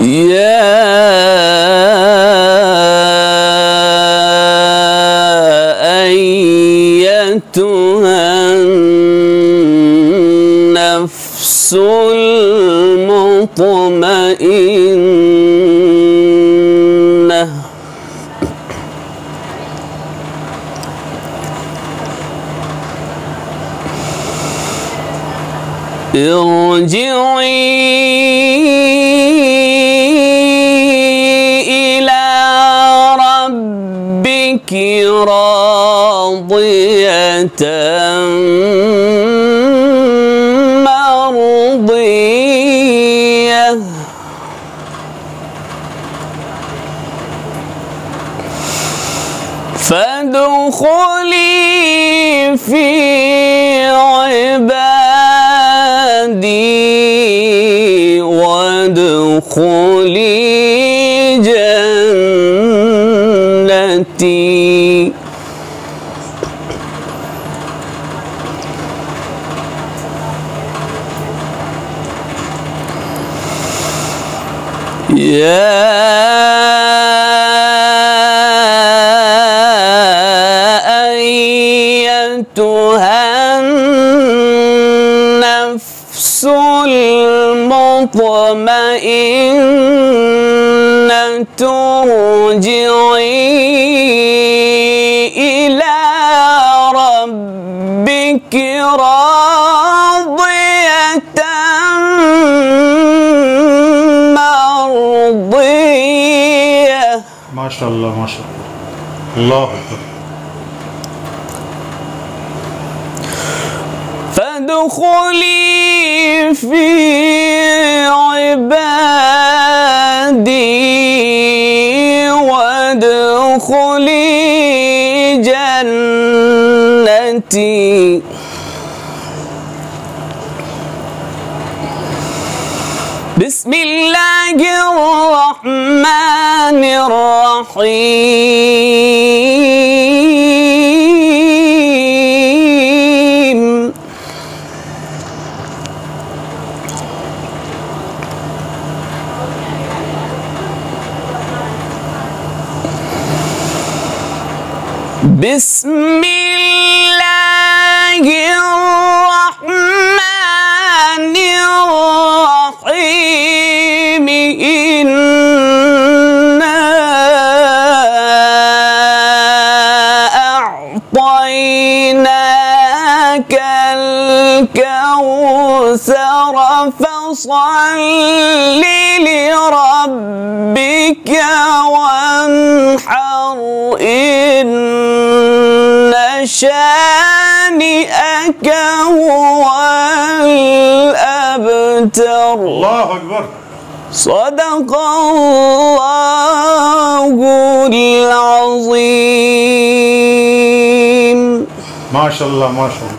يا أيتها النفس المطمئنة. ارجعي راضية مرضية. فادخلي في عبادي وادخلي جنتي. يا أيتها النفس المطمئنة ارجعي إلى ربك راضية. ما شاء الله ما شاء الله. الله أكبر. فادخلي في عبادي وادخلي جنتي. بسم الله الرحمن الرحيم. بسم الله الكوثر فصل لربك وانحر إن شانئك هو الأبتر. الله أكبر. صدق الله العظيم. ما شاء الله ما شاء الله.